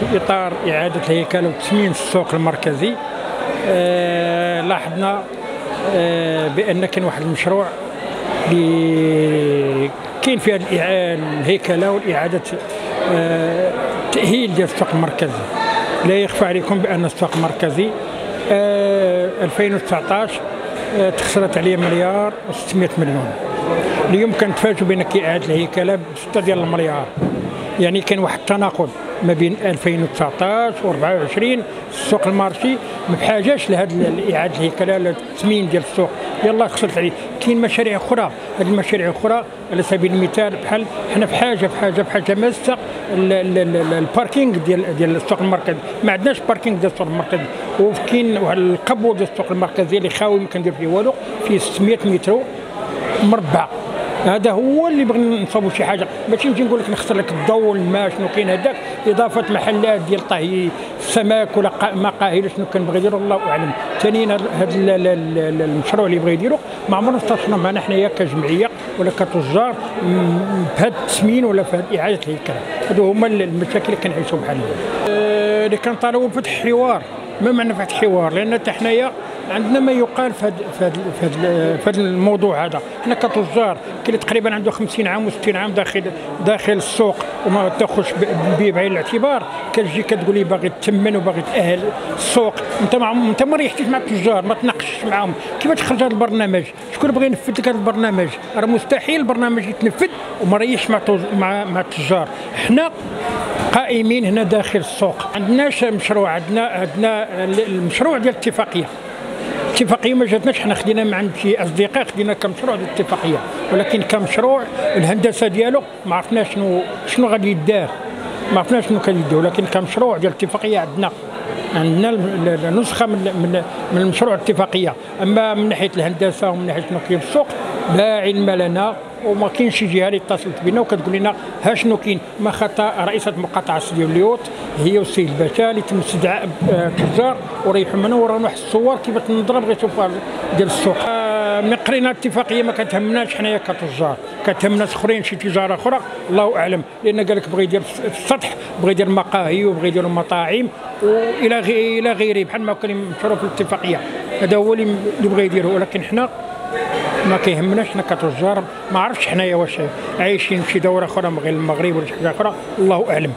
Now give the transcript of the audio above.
في إطار إعادة الهيكله وتسمين السوق المركزي. آه لاحظنا آه بأن كان واحد المشروع اللي كاين فيها الهيكلة والإعادة آه تأهيل ديال السوق المركزي. لا يخفى عليكم بأن السوق المركزي آه 2019 آه تخسرت عليه مليار و600 مليون. اليوم كنتفاجئوا بأن كاعاده الهيكلة ب 6 ديال المليار. يعني كان واحد التناقض. ما بين 2019 و 24 السوق ال marché ما بحاجاش لهذا الاعاده الهيكلة التثمين ديال السوق. يلا خسرت عليه. كاين مشاريع أخرى. هذه المشاريع الاخرى على سبيل المثال بحال حنا في حاجة في حاجة في حاجة ماسه ال parking ديال ديال السوق المركزي. ما عندناش parking ديال السوق المركزي. وكاين واحد القبو ديال السوق المركزي اللي خاوي ما كندير فيه والو فيه 600 متر مربع. هذا هو اللي بغينا نصاوبوا شي حاجة. ماشي نجي نقول لك نخسر لك الضوء والماء شنو كاين هذاك إضافة محلات ديال طهي السمك ولا مقاهي شنو كنبغي يديروا الله أعلم. ثانيا هذا المشروع اللي بغى يديروا ما عمرنا استثمرنا معنا حنايا كجمعية ولا كتجار بهذا التسمين ولا في هذه إعادة الهيكله هذو هما المشاكل اللي كنعيشوا بحالهم اللي كنطالبوا بفتح حوار. ما معنى فتح حوار؟ لأن حتى حنايا عندنا ما يقال في هذا الموضوع هذا. حنا كتجار كاين تقريبا عنده 50 عام و60 عام داخل داخل السوق وما تاخذش به بعين الاعتبار. كتجي كتقول لي باغي تثمن وباغي تأهل السوق. انت ما انت ما ريحتيش مع التجار ما تناقشش معاهم. كيف تخرج هذا البرنامج؟ شكون بغى ينفذ لك هذا البرنامج؟ راه مستحيل البرنامج يتنفذ وما ريحش مع مع مع التجار. حنا قائمين هنا داخل السوق. عندناش مشروع عندنا عندنا المشروع ديال الاتفاقيه الاتفاقيه ما جاتناش. حنا خدينا من عند شي أصدقاء خدينا كمشروع الاتفاقيه ولكن كمشروع الهندسة ديالو ما عرفناش شنو شنو غادي يدار. ما عرفناش شنو كيدير ولكن كمشروع ديال الاتفاقيه عندنا عندنا نسخة من من من المشروع الاتفاقية. أما من ناحية الهندسة ومن ناحية شنو كاين في السوق لا علم لنا. وما كاينش جهة اللي اتصلت بنا. وكتقول لنا ها شنو كاين؟ ما خطأ رئيسة مقاطعه سيدي اليوت هي والسيد الباشا اللي تم استدعاء التجار وريحوا منه ورانا واحد الصور كيف تنضرب غير يشوفوا ديال السوق. من قرينا الاتفاقيه ما كتهمناش حنايا كتجار كتهمنا أخرين شي تجارة أخرى. الله أعلم لأن قال لك بغى يدير في السطح بغى يدير مقاهي وبغى يدير مطاعم وإلى إلى غيره بحال ما كان مشروع في الاتفاقية. هذا هو اللي بغى يديره. ولكن حنا ما كيهمناش حنا كتجار ما عرفتش حنايا واش عايشين في دورة أخرى غير المغرب ولا شي حاجة أخرى. الله أعلم.